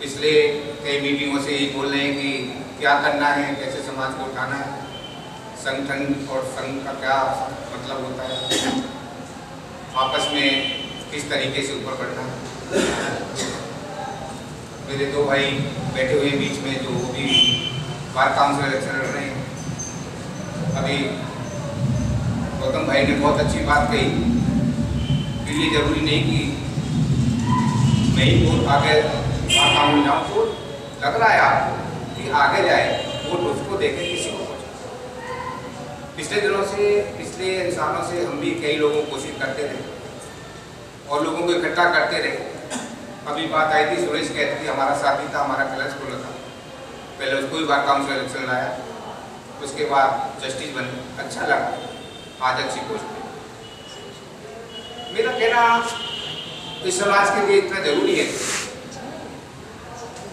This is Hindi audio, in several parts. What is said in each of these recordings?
पिछले कई मीटिंगों से यही बोल रहे हैं कि क्या करना है, कैसे समाज को उठाना है। संगठन और संघ का क्या मतलब होता है। आपस में किस तरीके से ऊपर बढ़ना है। मेरे दो भाई बैठे हुए बीच में, जो वो भी बार काउंसिल इलेक्शन लड़ रहे हैं। अभी गौतम भाई ने बहुत अच्छी बात कही कि ये ज़रूरी नहीं कि मैं ही वोट बार काउंसिल जाऊँ तो लग रहा है आपको कि आगे जाए वोट उसको देखे किसी को पहुँचे। पिछले दिनों से, पिछले इंसानों से हम भी कई लोगों को कोशिश करते रहे और लोगों को इकट्ठा करते रहे। अभी बात आई थी, सुरेश कहते थे, हमारा साथी था, हमारा कलश खुला था। पहले उसको भी बार काउंसिल इलेक्शन लाया, उसके बाद जस्टिस बने अच्छा लगा। आज अच्छी पोस्ट मेरा कहना इस समाज के लिए इतना ज़रूरी है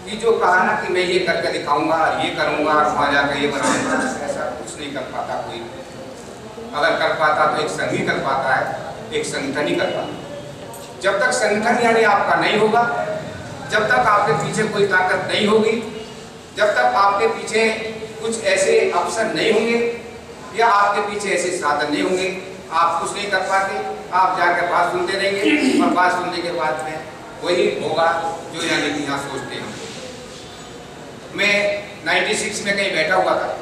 कि जो कहा ना कि मैं ये करके दिखाऊँगा, ये करूँगा और वहाँ जाकर ये बनाऊँगा, ऐसा कुछ नहीं कर पाता कोई। अगर कर पाता तो एक संघ कर पाता है, एक संगठन ही कर पाता जब तक संगठन यानी आपका नहीं होगा, जब तक आपके पीछे कोई ताकत नहीं होगी, जब तक आपके पीछे कुछ ऐसे अवसर नहीं होंगे, या आपके पीछे ऐसे साधन नहीं होंगे, आप कुछ नहीं कर पाते, आप जाकर बात सुनते रहेंगे, और बात सुनने के बाद में वही होगा जो यानी कि यहाँ सोचते हैं मैं 96 में कहीं बैठा हुआ था।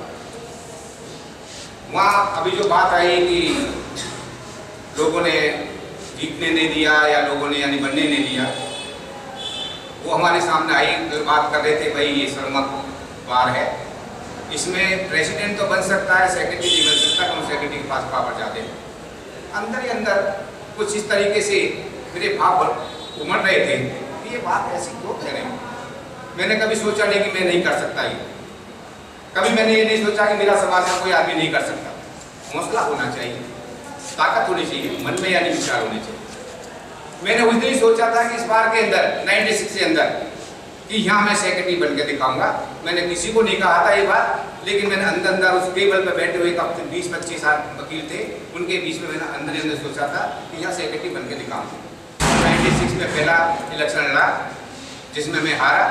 वहाँ अभी जो बात आई कि लोगों ने जीतने नहीं दिया या लोगों ने यानी बनने नहीं दिया, वो हमारे सामने आई तो बात कर रहे थे, भाई, ये श्रमक बार है। इसमें प्रेसिडेंट तो बन सकता है सेक्रेटरी नहीं बन सकता कम सेक्रेटरी के पास पावर जाते हैं। अंदर ही अंदर कुछ इस तरीके से मेरे भाव उमड़ रहे थे ये बात ऐसी क्यों कह रहे हैं? मैंने कभी सोचा नहीं कि मैं नहीं कर सकता ये। कभी मैंने ये नहीं सोचा कि मेरा समाज का कोई आदमी नहीं कर सकता। हौसला होना चाहिए। ताकत होनी चाहिए। मन में यानी विचार होने चाहिए। मैंने उस दिन सोचा था कि इस बार के अंदर 96 के अंदर, कि यहाँ मैं सेक्रेटरी बन के दिखाऊँगा। मैंने किसी को नहीं कहा था ये बात, लेकिन मैंने अंदर अंदर उस टेबल पर बैठे हुए काफ़ी बीस पच्चीस वकील थे। उनके बीच में मैंने अंदर अंदर सोचा था कि यहाँ सेक्रेटरी बन के दिखाऊँगा नाइन्टी में पहला इलेक्शन लड़ा, जिसमें मैं हारा।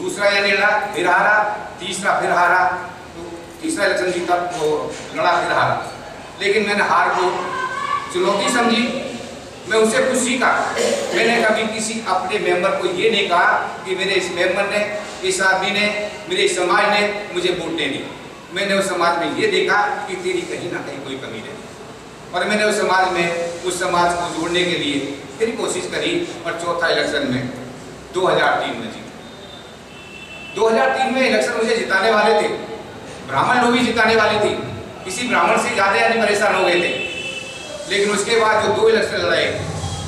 दूसरा यानी लड़ा फिर हारा, तीसरा फिर हारा तो तीसरा इलेक्शन जीता तो लड़ा, फिर हारा। लेकिन मैंने हार को चुनौती समझी, मैं उससे कुछ सीखा। मैंने कभी किसी अपने मेंबर को ये नहीं कहा कि मेरे इस मेंबर ने, इस आदमी ने, मेरे इस समाज ने मुझे वोट नहीं दी। मैंने उस समाज में ये देखा कि तेरी कहीं ना कहीं कोई कमी नहीं। और मैंने उस समाज में, उस समाज को जोड़ने के लिए फिर कोशिश करी, और चौथा इलेक्शन में 2003 में जीता। 2003 में इलेक्शन मुझे जिताने वाले थे। ब्राह्मण लोग ही जिताने वाले थे। किसी ब्राह्मण से ज़्यादा यानी परेशान हो गए थे। लेकिन उसके बाद जो दो इलेक्शन लड़ाए,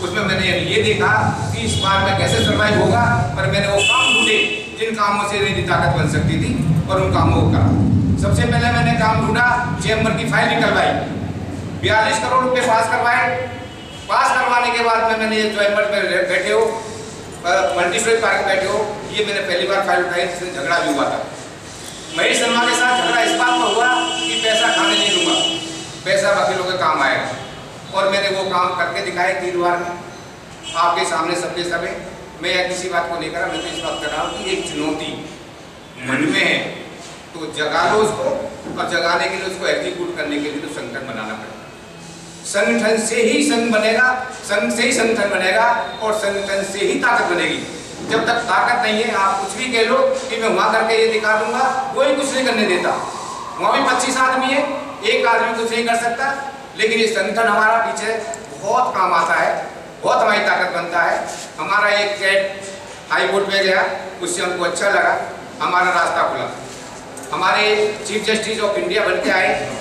उसमें मैंने ये देखा कि इस बार में कैसे सर्वाइव होगा, पर मैंने वो काम ढूंढे, जिन कामों से मेरी ताकत बन सकती थी और उन कामों को। करा सबसे पहले मैंने काम ढूंढा, चैम्बर की फ़ाइल निकलवाई। बयालीस करोड़ रुपये पास करवाए। पास करवाने के बाद में मैंने ये चैम्बर में बैठे हो। मल्टीस्टोरी पार्क बैठे हो, ये मैंने पहली बार फ़ाइल उठाई जिसमें झगड़ा भी हुआ था। महेश शर्मा के साथ झगड़ा इस बात पर हुआ कि पैसा खाने नहीं दूँगा। पैसा वकीलों के काम आएगा। और मैंने वो काम करके दिखाए तीन बार। आपके सामने सबके समय मैं किसी बात को नहीं करा, मैं तो इस बात कर रहा हूँ कि एक चुनौती मन में है। तो जगा लो उसको, और जगाने के लिए उसको एग्जीक्यूट करने के लिए तो संगठन बनाना पड़ेगा। संगठन से ही संघ बनेगा, संघ से ही संगठन बनेगा और संगठन से ही ताकत बनेगी। जब तक ताकत नहीं है, आप कुछ भी कह लो कि मैं वहाँ करके ये दिखा दूँगा, कोई कुछ नहीं करने देता। वहाँ भी पच्चीस आदमी है, एक आदमी कुछ नहीं कर सकता, लेकिन ये संगठन हमारा पीछे बहुत काम आता है, बहुत हमारी ताकत बनता है। हमारा एक कैट हाई कोर्ट में गया, उससे हमको अच्छा लगा, हमारा रास्ता खुला। हमारे चीफ जस्टिस ऑफ़ इंडिया बन के आए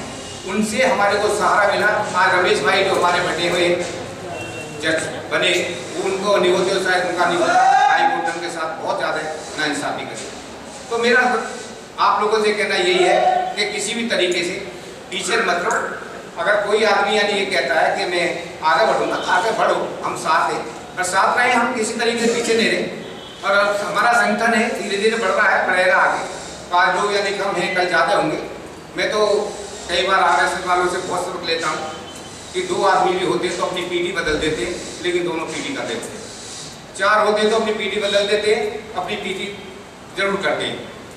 उनसे हमारे को सहारा मिला। आज रमेश भाई जो हमारे बने हुए जज बने। उनको शायद उनका होता हाई साथ बहुत ज़्यादा नाइंसाफ़ी करी। तो मेरा आप लोगों से कहना यही है कि किसी भी तरीके से पीछे मत रहो। अगर कोई आदमी यानी ये कहता है कि मैं आगे बढ़ूँगा, आगे बढ़ो, हम साथ हैं। और साथ रहे, हम किसी तरीके से पीछे नहीं रहे। और हमारा संगठन है धीरे धीरे बढ़ रहा है, बढ़ेगा आगे। तो आज लोग यानी कम हैं, कल ज़्यादा होंगे। मैं तो कई बार आर वालों से बहुत सबक लेता हूँ कि दो आदमी भी होते तो अपनी पीढ़ी बदल देते, लेकिन दोनों पीढ़ी कर देते। चार होते तो अपनी पीढ़ी बदल देते, अपनी पीढ़ी ज़रूर करते।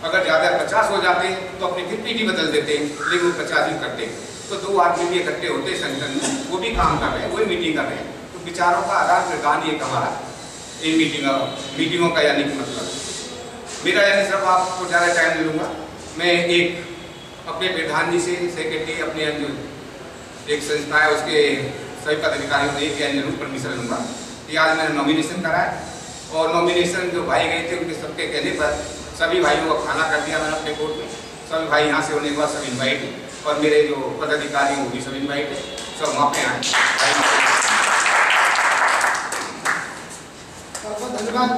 अगर ज़्यादा पचास हो जाते तो अपनी फिर पीटी बदल देते, लेकिन वो पचास ही करते। तो दो आदमी भी इकट्ठे होते संगठन में, वो भी काम कर रहे हैं, वही मीटिंग कर रहे हैं। तो विचारों का आधार प्रदान एक हमारा इन मीटिंगों मीटिंगों का यानी कि मतलब। मेरा यानी सब आपको ज़्यादा टाइम लूँगा मैं एक अपने प्रधान जी से सेक्रेटरी अपने एक संस्था है, उसके सभी पदाधिकारियों से एक ज़रूर परमिशन लूँगा कि आज मैंने नॉमिनेशन करा और नॉमिनेशन जो भाई गए थे, उनके सबके कहने पर सभी भाइयों को खाना कर दिया मैंने अपने कोर्ट में। सभी भाई यहाँ से होने के बाद सब इन्वाइट है और मेरे जो पदाधिकारी वो भी सब इन्वाइट है सब वहाँ पे आए। धन्यवाद।